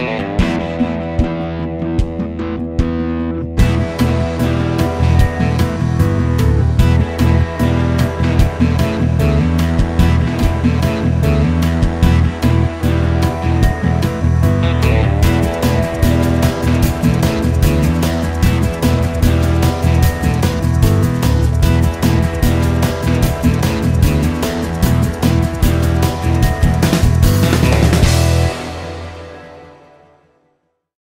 Yeah.